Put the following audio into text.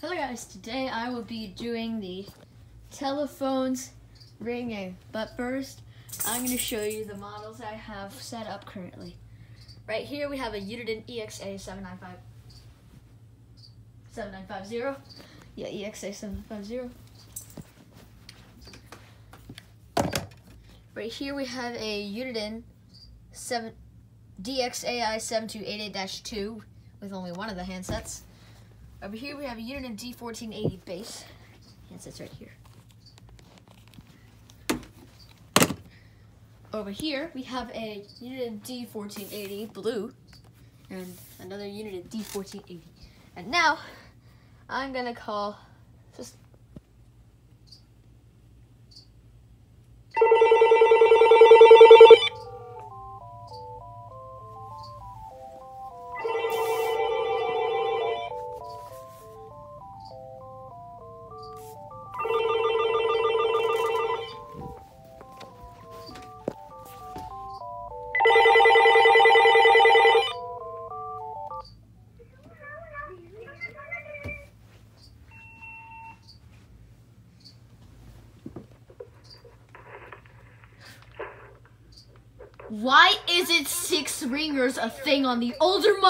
Hello guys, today I will be doing the telephones ringing. But first, I'm going to show you the models I have set up currently. Right here we have a Uniden EXA 795 7950. Yeah, EXA 750. Right here we have a Uniden 7 DXAI 7288-2 with only one of the handsets. Over here we have a Uniden D1480 base. Handsets right here. Over here we have a Uniden D1480 blue and another Uniden D1480. And now I'm gonna call just Why isn't six ringers a thing on the older model?